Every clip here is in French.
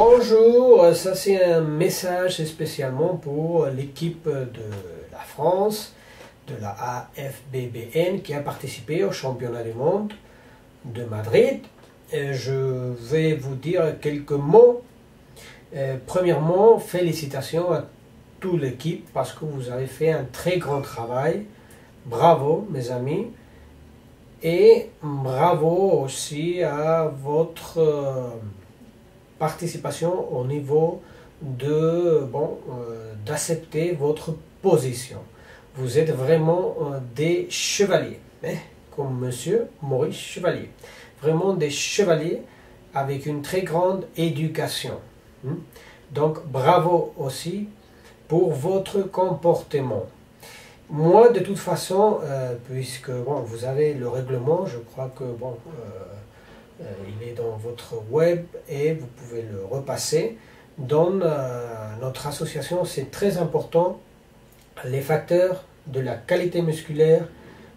Bonjour, ça c'est un message spécialement pour l'équipe de la France, de la AFBBN qui a participé au championnat du monde de Madrid. je vais vous dire quelques mots. Premièrement, félicitations à toute l'équipe parce que vous avez fait un très grand travail. Bravo mes amis. Et bravo aussi à votre euh, participation au niveau de bon euh, d'accepter votre position. Vous êtes vraiment euh, des chevaliers, hein, comme Monsieur Maurice Chevalier. Vraiment des chevaliers avec une très grande éducation. Hein. Donc bravo aussi pour votre comportement. Moi, de toute façon, euh, puisque bon, vous avez le règlement, je crois que bon, il est dans votre web et vous pouvez le repasser. Dans notre association, c'est très important les facteurs de la qualité musculaire,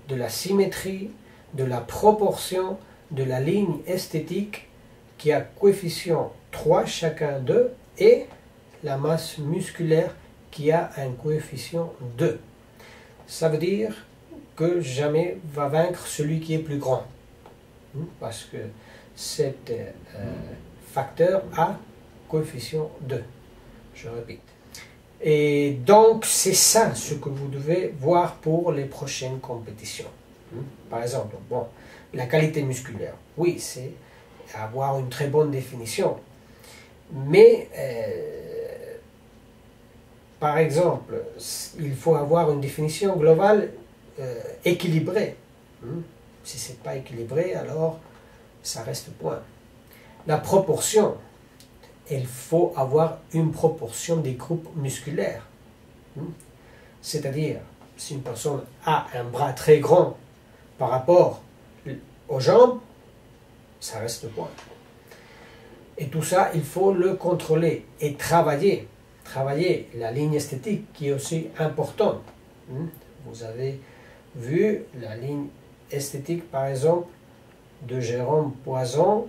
de la symétrie, de la proportion, de la ligne esthétique qui a coefficient 3 chacun d'eux et la masse musculaire qui a un coefficient 2. Ça veut dire que jamais va vaincre celui qui est plus grand. Hmm? Parce que cet euh, facteur a coefficient 2. Je répète. Et donc, c'est ça ce que vous devez voir pour les prochaines compétitions. Hmm? Par exemple, bon, la qualité musculaire. Oui, c'est avoir une très bonne définition. Mais, euh, par exemple, il faut avoir une définition globale euh, équilibrée. Hmm? Si ce n'est pas équilibré, alors ça reste point. La proportion, il faut avoir une proportion des groupes musculaires. Hmm? C'est-à-dire, si une personne a un bras très grand par rapport aux jambes, ça reste point. Et tout ça, il faut le contrôler et travailler. Travailler la ligne esthétique qui est aussi importante. Hmm? Vous avez vu la ligne esthétique, par exemple, de Jérôme Poison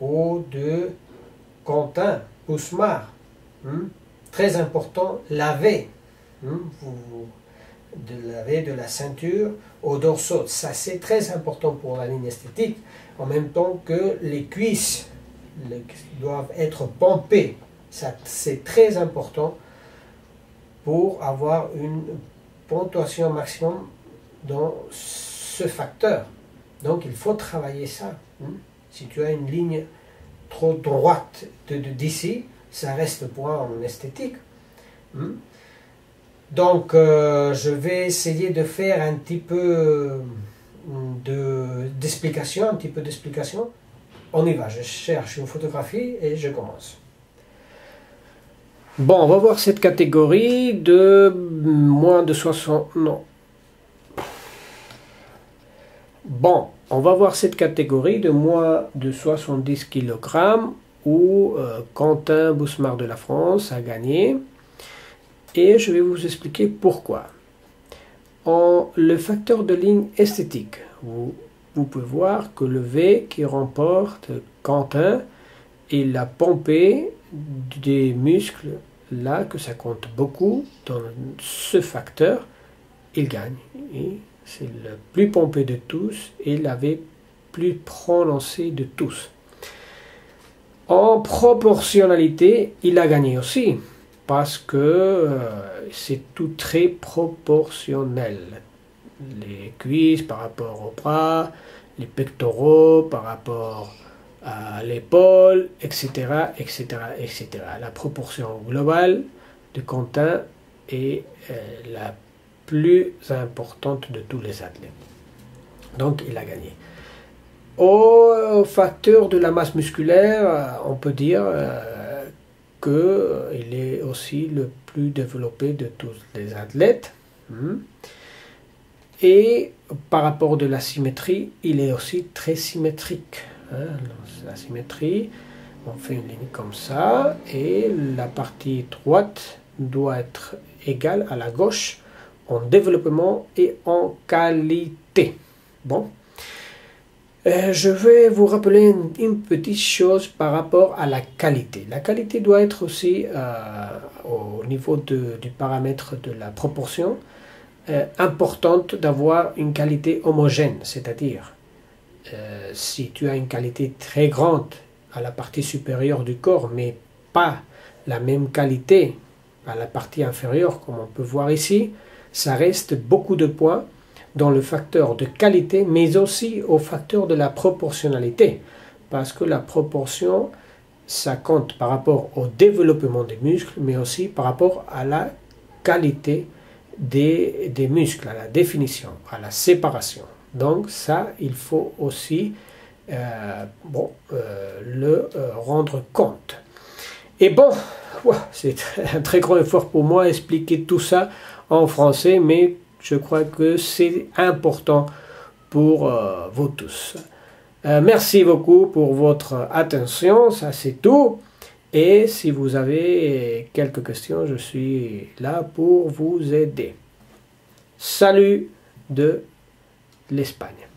ou de Quentin Pousmar. Hmm? Très important, laver. Hmm? Vous, de laver de la ceinture au dorsaux. Ça, c'est très important pour la ligne esthétique. En même temps que les cuisses doivent être pompées. Ça, c'est très important pour avoir une ponctuation maximum dans ce facteur. Donc, il faut travailler ça. Hmm? Si tu as une ligne trop droite d'ici, ça reste point en esthétique. Hmm? Donc, euh, je vais essayer de faire un petit peu d'explication, un petit peu d'explication. On y va, je cherche une photographie et je commence. Bon, on va voir cette catégorie de moins de 60... Non. Bon, on va voir cette catégorie de moins de 70 kg où euh, Quentin Bousmar de la France a gagné. Et je vais vous expliquer pourquoi. En le facteur de ligne esthétique, vous, pouvez voir que le V qui remporte Quentin, il a pompé des muscles là, que ça compte beaucoup dans ce facteur, il gagne. C'est le plus pompé de tous et l'avait plus prononcé de tous. En proportionnalité, il a gagné aussi, parce que euh, c'est tout très proportionnel. Les cuisses par rapport aux bras, les pectoraux par rapport à l'épaule, etc., etc., etc. La proportion globale de Quentin est euh, la plus importante de tous les athlètes. Donc il a gagné. Au facteur de la masse musculaire, on peut dire euh, qu'il est aussi le plus développé de tous les athlètes. Hmm. Et par rapport de la symétrie, il est aussi très symétrique. Hein. La symétrie, on fait une ligne comme ça, et la partie droite doit être égale à la gauche en développement et en qualité. Bon. Euh, je vais vous rappeler une, petite chose par rapport à la qualité. La qualité doit être aussi euh, au niveau du paramètre de la proportion euh, importante d'avoir une qualité homogène, c'est-à-dire si tu as une qualité très grande à la partie supérieure du corps, mais pas la même qualité à la partie inférieure, comme on peut voir ici, ça reste beaucoup de points dans le facteur de qualité, mais aussi au facteur de la proportionnalité. Parce que la proportion, ça compte par rapport au développement des muscles, mais aussi par rapport à la qualité des, des muscles, à la définition, à la séparation. Donc ça, il faut aussi euh, bon, euh, le euh, rendre compte. Et bon, c'est un très grand effort pour moi expliquer tout ça français, mais je crois que c'est important pour euh, vous tous. Euh, merci beaucoup pour votre attention, ça c'est tout. Et si vous avez quelques questions, je suis là pour vous aider. Salut de l'Espagne.